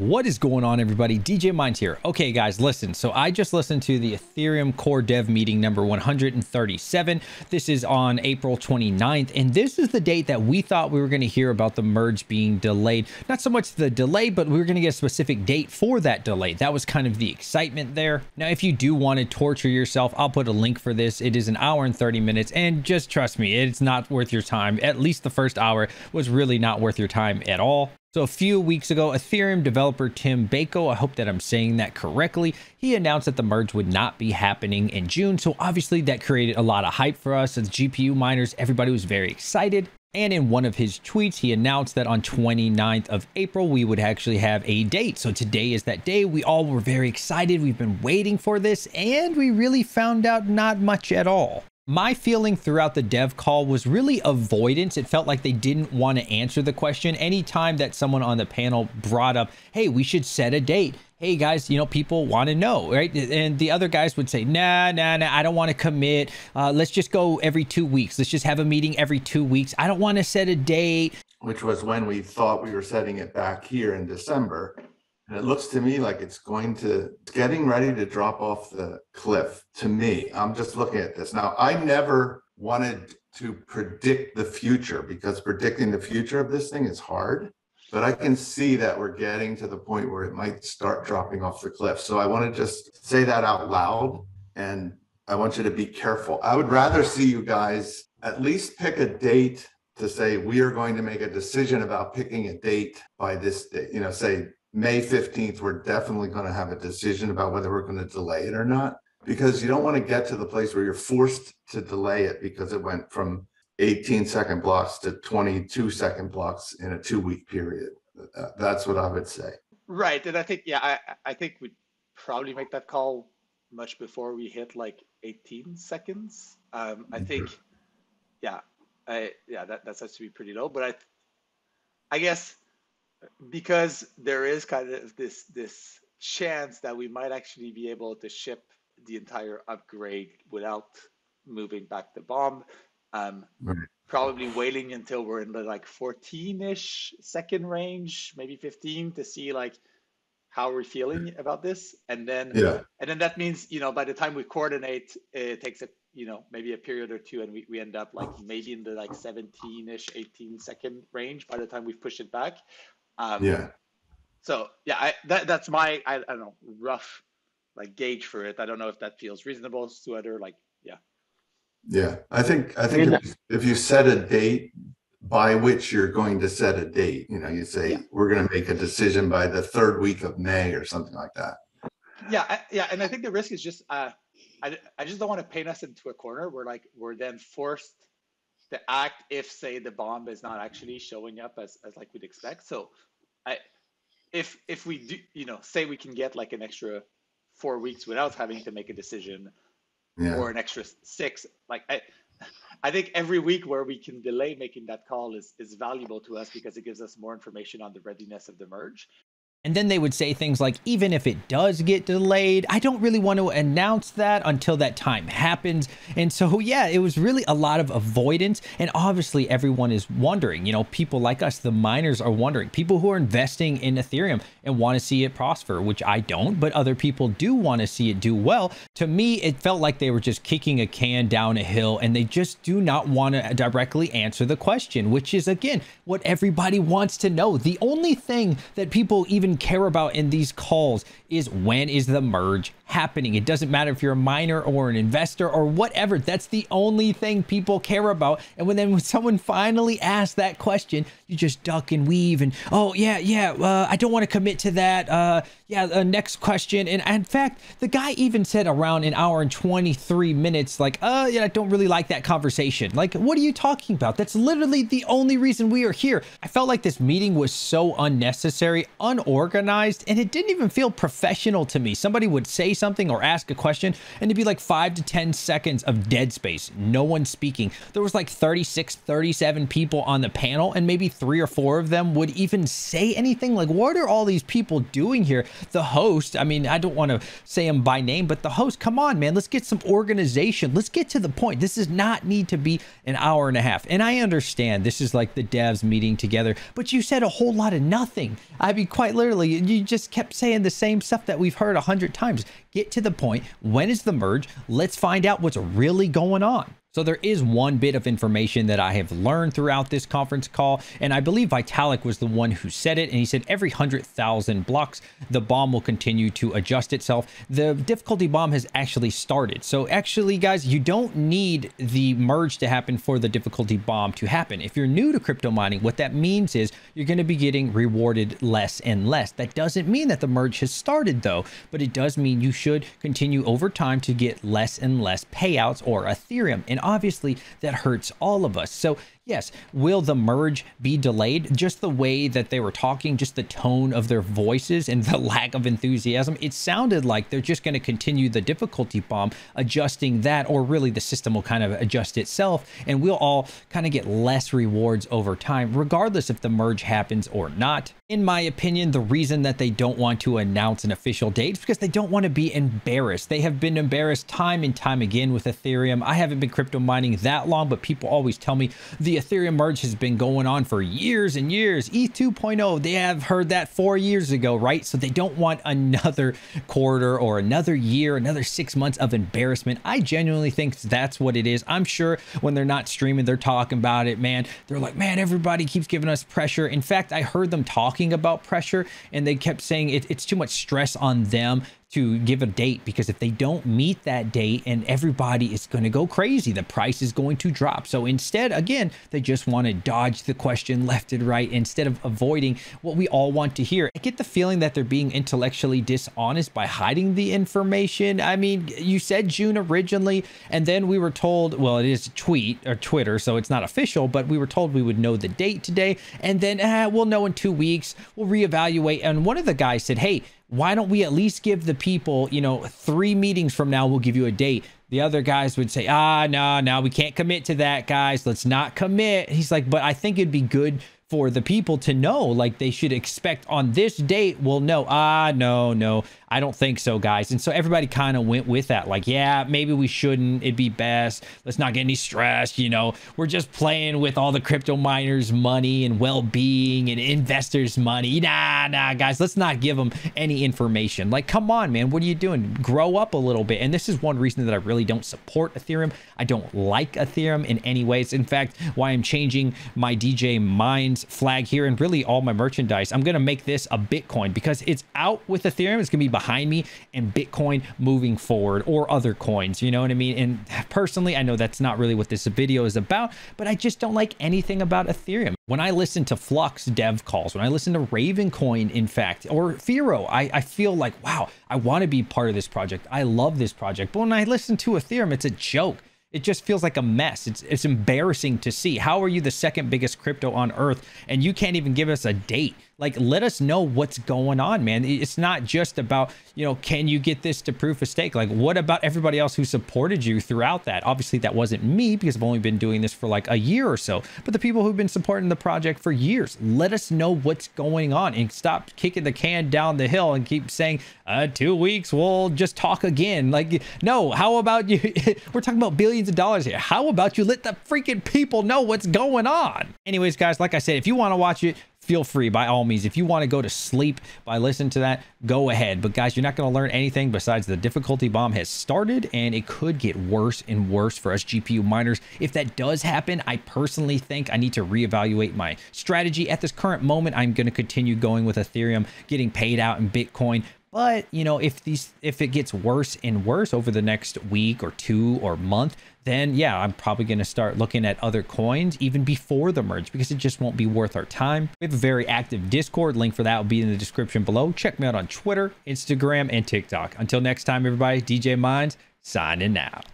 What is going on, everybody? DJ Mines here. Okay, guys, listen. So I just listened to the Ethereum Core Dev meeting number 137. This is on April 29th, and this is the date that we thought we were going to hear about the merge being delayed. Not so much the delay, but we were going to get a specific date for that delay. That was kind of the excitement there. Now, if you do want to torture yourself, I'll put a link for this. It is an hour and 30 minutes, and just trust me, it's not worth your time. At least the first hour was really not worth your time at all. So a few weeks ago, Ethereum developer Tim Beiko, I hope that I'm saying that correctly, he announced that the merge would not be happening in June. So obviously that created a lot of hype for us as GPU miners. Everybody was very excited. And in one of his tweets, he announced that on 29th of April, we would actually have a date. So today is that day. We all were very excited. We've been waiting for this, and we really found out not much at all. My feeling throughout the dev call was really avoidance. It felt like they didn't want to answer the question. Anytime that someone on the panel brought up, hey, we should set a date. Hey guys, you know, people want to know, right? And the other guys would say, nah, nah, nah, I don't want to commit. Uh, let's just go every two weeks. Let's just have a meeting every two weeks. I don't want to set a date. Which was when we thought we were setting it back here in December. And it looks to me like it's going to, it's getting ready to drop off the cliff to me. I'm just looking at this. Now, I never wanted to predict the future because predicting the future of this thing is hard. But I can see that we're getting to the point where it might start dropping off the cliff. So I want to just say that out loud and I want you to be careful. I would rather see you guys at least pick a date to say we are going to make a decision about picking a date by this day, you know, say May 15th, we're definitely going to have a decision about whether we're going to delay it or not. Because you don't want to get to the place where you're forced to delay it because it went from 18 second blocks to 22 second blocks in a two week period. Uh, that's what I would say. Right. And I think, yeah, I, I think we'd probably make that call much before we hit like 18 seconds. Um, I think, mm-hmm. yeah, I, yeah, that, that has to be pretty low. But I, I guess because there is kind of this this chance that we might actually be able to ship the entire upgrade without moving back the bomb. Um, right. Probably waiting until we're in the like 14-ish second range, maybe 15 to see like how we're feeling about this. And then yeah. and then that means, you know, by the time we coordinate, it takes a you know, maybe a period or two and we, we end up like maybe in the like 17-ish, 18 second range by the time we've pushed it back. Um, yeah. So yeah, I, that that's my I, I don't know rough like gauge for it. I don't know if that feels reasonable to other like yeah. Yeah, I think I think if, if you set a date by which you're going to set a date, you know, you say yeah. we're going to make a decision by the third week of May or something like that. Yeah, I, yeah, and I think the risk is just uh, I I just don't want to paint us into a corner where like we're then forced to act if say the bomb is not actually showing up as as like we'd expect. So I, if if we do, you know, say we can get like an extra four weeks without having to make a decision, yeah. or an extra six, like I, I think every week where we can delay making that call is is valuable to us because it gives us more information on the readiness of the merge. And then they would say things like, even if it does get delayed, I don't really want to announce that until that time happens. And so, yeah, it was really a lot of avoidance. And obviously, everyone is wondering, you know, people like us, the miners are wondering, people who are investing in Ethereum and want to see it prosper, which I don't, but other people do want to see it do well. To me, it felt like they were just kicking a can down a hill and they just do not want to directly answer the question, which is, again, what everybody wants to know. The only thing that people even even care about in these calls is when is the merge happening. It doesn't matter if you're a miner or an investor or whatever. That's the only thing people care about. And when then when someone finally asks that question, you just duck and weave and oh yeah yeah uh, I don't want to commit to that. Uh, yeah, uh, next question. And in fact, the guy even said around an hour and 23 minutes, like, uh, yeah, I don't really like that conversation. Like, what are you talking about? That's literally the only reason we are here. I felt like this meeting was so unnecessary, unorganized, and it didn't even feel professional to me. Somebody would say something or ask a question, and it'd be like five to 10 seconds of dead space. No one speaking. There was like 36, 37 people on the panel, and maybe three or four of them would even say anything. Like, what are all these people doing here? the host, I mean, I don't want to say him by name, but the host, come on, man, let's get some organization. Let's get to the point. This does not need to be an hour and a half. And I understand this is like the devs meeting together, but you said a whole lot of nothing. I mean, quite literally, literally, you just kept saying the same stuff that we've heard a hundred times. Get to the point. When is the merge? Let's find out what's really going on. So there is one bit of information that I have learned throughout this conference call, and I believe Vitalik was the one who said it, and he said every 100,000 blocks, the bomb will continue to adjust itself. The difficulty bomb has actually started. So actually, guys, you don't need the merge to happen for the difficulty bomb to happen. If you're new to crypto mining, what that means is you're going to be getting rewarded less and less. That doesn't mean that the merge has started though, but it does mean you should continue over time to get less and less payouts or Ethereum. Obviously that hurts all of us. So Yes. Will the merge be delayed? Just the way that they were talking, just the tone of their voices and the lack of enthusiasm, it sounded like they're just going to continue the difficulty bomb, adjusting that, or really the system will kind of adjust itself, and we'll all kind of get less rewards over time, regardless if the merge happens or not. In my opinion, the reason that they don't want to announce an official date is because they don't want to be embarrassed. They have been embarrassed time and time again with Ethereum. I haven't been crypto mining that long, but people always tell me the Ethereum merge has been going on for years and years. ETH 2.0, they have heard that four years ago, right? So they don't want another quarter or another year, another six months of embarrassment. I genuinely think that's what it is. I'm sure when they're not streaming, they're talking about it, man. They're like, man, everybody keeps giving us pressure. In fact, I heard them talking about pressure and they kept saying it, it's too much stress on them to give a date because if they don't meet that date and everybody is going to go crazy, the price is going to drop. So instead, again, they just want to dodge the question left and right instead of avoiding what we all want to hear. I get the feeling that they're being intellectually dishonest by hiding the information. I mean, you said June originally, and then we were told, well, it is a tweet or Twitter, so it's not official, but we were told we would know the date today. And then ah, we'll know in two weeks. We'll reevaluate. And one of the guys said, hey, why don't we at least give the people, you know, three meetings from now, we'll give you a date. The other guys would say, ah, no, no, we can't commit to that, guys. Let's not commit. He's like, but I think it'd be good for the people to know like they should expect on this date we'll know ah no no i don't think so guys. And so everybody kind of went with that like yeah maybe we shouldn't. It'd be best. Let's not get any stress you know. We're just playing with all the crypto miners money and well-being and investors money. Nah nah guys let's not give them any information. Like come on man. What are you doing? Grow up a little bit. And this is one reason that i really don't support ethereum. I don't like ethereum in any ways in fact why i'm changing my dj mines flag here and really all my merchandise. I'm going to make this a Bitcoin because it's out with Ethereum. It's going to be behind me and Bitcoin moving forward or other coins. You know what I mean? And personally, I know that's not really what this video is about, but I just don't like anything about Ethereum. When I listen to Flux dev calls, when I listen to Ravencoin, in fact, or Firo, I, I feel like, wow, I want to be part of this project. I love this project. But when I listen to Ethereum, it's a joke. It just feels like a mess. It's it's embarrassing to see. How are you the second biggest crypto on earth and you can't even give us a date? Like, let us know what's going on, man. It's not just about, you know, can you get this to proof of stake? Like, what about everybody else who supported you throughout that? Obviously, that wasn't me because I've only been doing this for like a year or so. But the people who've been supporting the project for years, let us know what's going on and stop kicking the can down the hill and keep saying, uh, two weeks, we'll just talk again. Like, no, how about you? We're talking about billions of dollars here. How about you let the freaking people know what's going on? Anyways, guys, like I said, if you want to watch it, feel free by all means. If you want to go to sleep by listening to that, go ahead. But guys, you're not going to learn anything besides the difficulty bomb has started and it could get worse and worse for us GPU miners. If that does happen, I personally think I need to reevaluate my strategy. At this current moment, I'm going to continue going with Ethereum, getting paid out in Bitcoin. But, you know, if these if it gets worse and worse over the next week or two or month, then yeah, I'm probably going to start looking at other coins even before the merge because it just won't be worth our time. We have a very active Discord. Link for that will be in the description below. Check me out on Twitter, Instagram, and TikTok. Until next time, everybody, DJ Mines signing out.